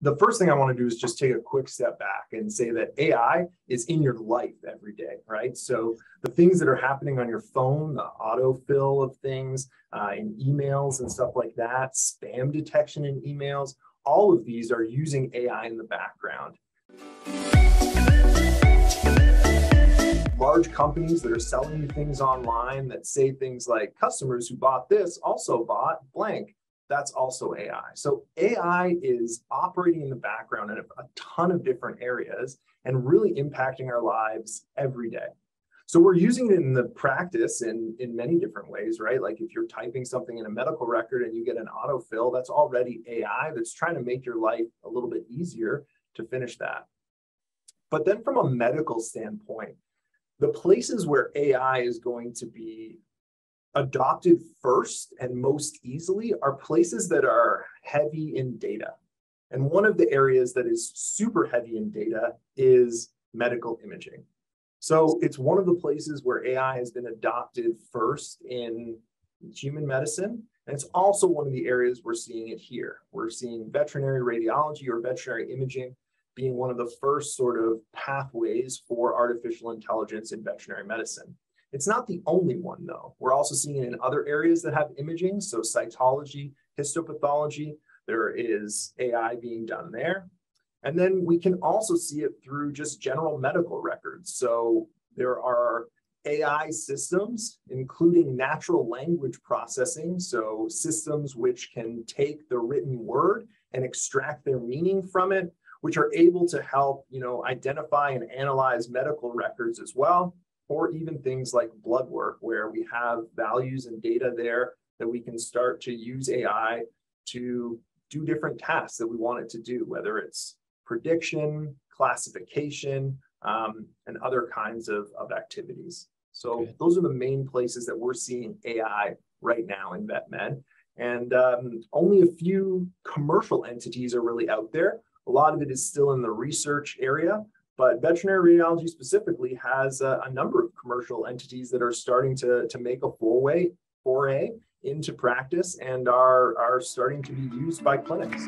the first thing I want to do is just take a quick step back and say that AI is in your life every day, right? So the things that are happening on your phone, the autofill of things uh, in emails and stuff like that, spam detection in emails, all of these are using AI in the background. Large companies that are selling things online that say things like customers who bought this also bought blank that's also AI. So AI is operating in the background in a, ton of different areas and really impacting our lives every day. So we're using it in the practice in, in many different ways, right? Like if you're typing something in a medical record and you get an autofill, that's already AI that's trying to make your life a little bit easier to finish that. But then from a medical standpoint, the places where AI is going to be adopted first and most easily are places that are heavy in data. And one of the areas that is super heavy in data is medical imaging. So it's one of the places where AI has been adopted first in human medicine. And it's also one of the areas we're seeing it here. We're seeing veterinary radiology or veterinary imaging being one of the first sort of pathways for artificial intelligence in veterinary medicine. It's not the only one, though. We're also seeing it in other areas that have imaging, so cytology, histopathology. There is AI being done there. And then we can also see it through just general medical records. So there are AI systems, including natural language processing. So systems which can take the written word and extract their meaning from it, which are able to help, you know, identify and analyze medical records as well or even things like blood work, where we have values and data there that we can start to use AI to do different tasks that we want it to do, whether it's prediction, classification, um, and other kinds of, of activities. So Good. those are the main places that we're seeing AI right now in vet med. And um, only a few commercial entities are really out there. A lot of it is still in the research area, but veterinary radiology specifically has a, a, number of commercial entities that are starting to, to make a full way foray into practice and are, are starting to be used by clinics.